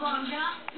Bonjour.